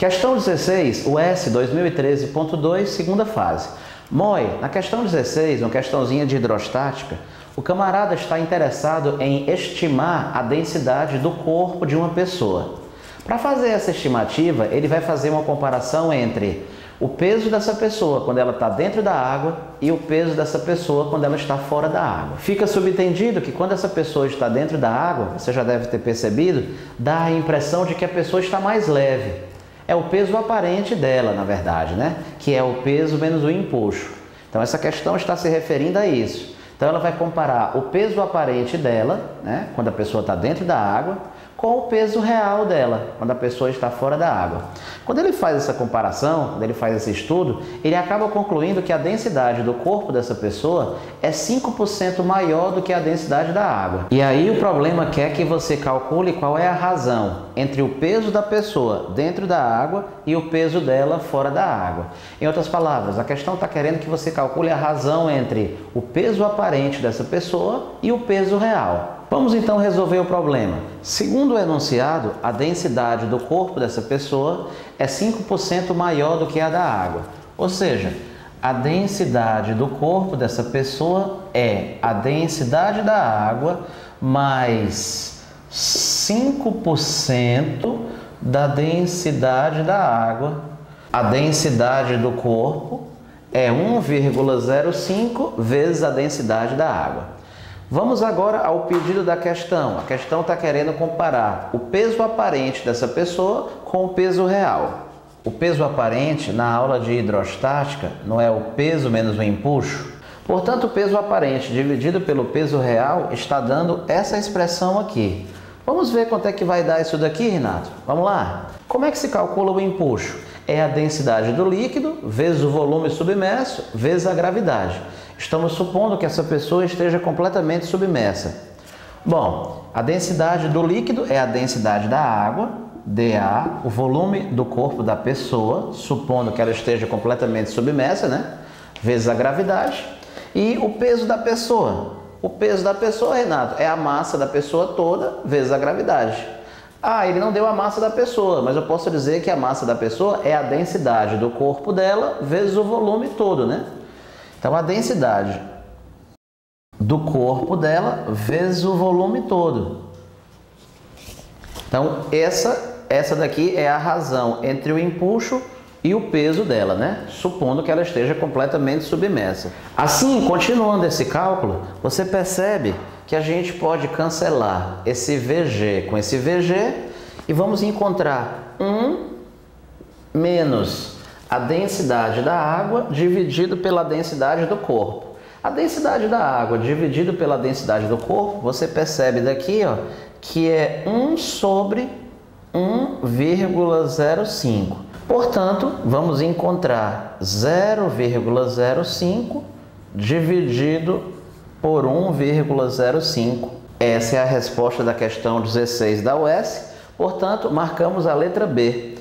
Questão 16, o S 2013.2, segunda fase. MOI, na questão 16, uma questãozinha de hidrostática, o camarada está interessado em estimar a densidade do corpo de uma pessoa. Para fazer essa estimativa, ele vai fazer uma comparação entre o peso dessa pessoa quando ela está dentro da água e o peso dessa pessoa quando ela está fora da água. Fica subentendido que quando essa pessoa está dentro da água, você já deve ter percebido, dá a impressão de que a pessoa está mais leve. É o peso aparente dela, na verdade, né? Que é o peso menos o empuxo. Então essa questão está se referindo a isso. Então ela vai comparar o peso aparente dela, né, quando a pessoa está dentro da água, com o peso real dela, quando a pessoa está fora da água. Quando ele faz essa comparação, quando ele faz esse estudo, ele acaba concluindo que a densidade do corpo dessa pessoa é 5% maior do que a densidade da água. E aí o problema quer que você calcule qual é a razão entre o peso da pessoa dentro da água e o peso dela fora da água. Em outras palavras, a questão está querendo que você calcule a razão entre o peso aparente dessa pessoa e o peso real. Vamos então resolver o problema. Segundo o enunciado, a densidade do corpo dessa pessoa é 5% maior do que a da água. Ou seja, a densidade do corpo dessa pessoa é a densidade da água mais 5% da densidade da água. A densidade do corpo é 1,05 vezes a densidade da água. Vamos agora ao pedido da questão. A questão está querendo comparar o peso aparente dessa pessoa com o peso real. O peso aparente, na aula de hidrostática, não é o peso menos o empuxo? Portanto, o peso aparente dividido pelo peso real está dando essa expressão aqui. Vamos ver quanto é que vai dar isso daqui, Renato? Vamos lá? Como é que se calcula o empuxo? É a densidade do líquido vezes o volume submerso vezes a gravidade. Estamos supondo que essa pessoa esteja completamente submersa. Bom, a densidade do líquido é a densidade da água, dA, o volume do corpo da pessoa, supondo que ela esteja completamente submersa, né? Vezes a gravidade. E o peso da pessoa. O peso da pessoa, Renato, é a massa da pessoa toda vezes a gravidade. Ah, ele não deu a massa da pessoa, mas eu posso dizer que a massa da pessoa é a densidade do corpo dela vezes o volume todo, né? Então a densidade do corpo dela vezes o volume todo. Então essa essa daqui é a razão entre o empuxo e o peso dela, né? Supondo que ela esteja completamente submersa. Assim, continuando esse cálculo, você percebe que a gente pode cancelar esse VG com esse VG e vamos encontrar 1 menos a densidade da água dividido pela densidade do corpo. A densidade da água dividido pela densidade do corpo, você percebe daqui ó, que é 1 sobre 1,05. Portanto, vamos encontrar 0,05 dividido por 1,05. Essa é a resposta da questão 16 da UES. Portanto, marcamos a letra B.